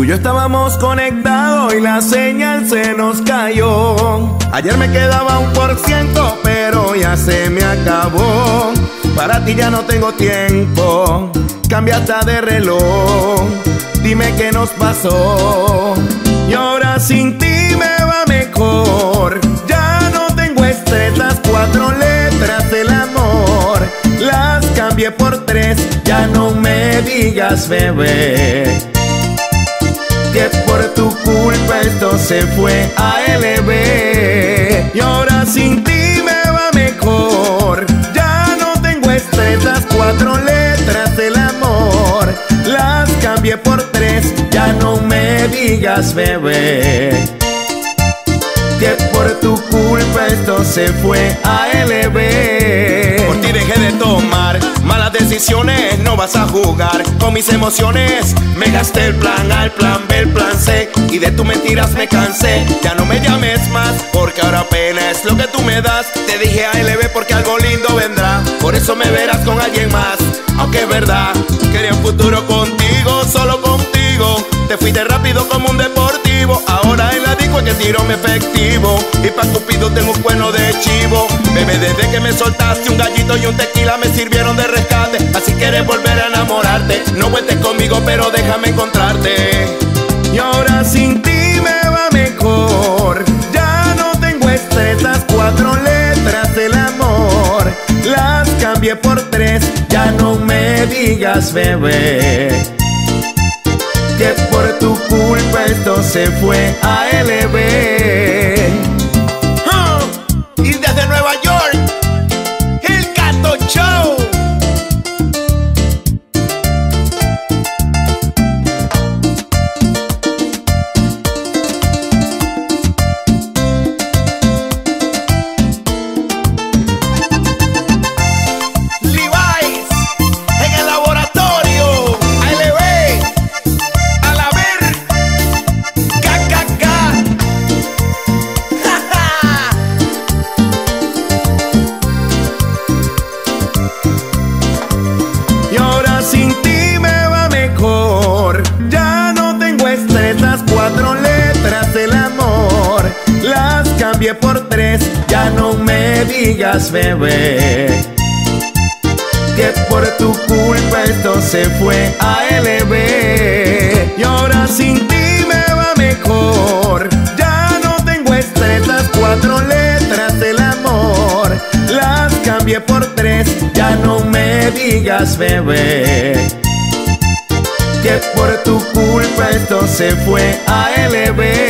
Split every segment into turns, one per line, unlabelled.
Tú y yo estábamos conectados y la señal se nos cayó. Ayer me quedaba un por ciento, pero ya se me acabó. Para ti ya no tengo tiempo, cambiaste de reloj. Dime qué nos pasó. Y ahora sin ti me va mejor. Ya no tengo estrés, las cuatro letras del amor. Las cambié por tres, ya no me digas bebé esto se fue a LB y ahora sin ti me va mejor. Ya no tengo estrés las cuatro letras del amor. Las cambié por tres ya no me digas bebé. Que por tu culpa esto se fue a LB
no vas a jugar con mis emociones. Me gasté el plan A, el plan B, el plan C y de tus mentiras me cansé. Ya no me llames más porque ahora apenas lo que tú me das. Te dije a LB porque algo lindo vendrá, por eso me verás con alguien más. Aunque es verdad, quería un futuro contigo, solo contigo. Te fuiste rápido como un la mi efectivo. Y pa' Cupido tengo un cuerno de chivo. Bebé, desde que me soltaste un gallito y un tequila me sirvieron de rescate. Así quieres volver a enamorarte. No cuentes conmigo, pero déjame encontrarte.
y ahora sin ti me va mejor ya no tengo estrés cuatro letras del amor las cambié por tres ya no me digas bebé esto se fue a LB cambié por tres, ya no me digas bebé. Que por tu culpa esto se fue a LB. Y ahora sin ti me va mejor. Ya no tengo estrés, cuatro letras del amor. Las cambié por tres, ya no me digas bebé. Que por tu culpa esto se fue a LB.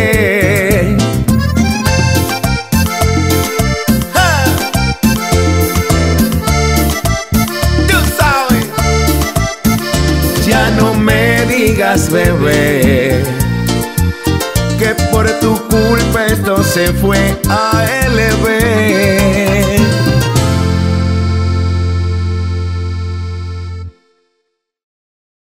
Bebé Que por tu culpa esto se fue a LB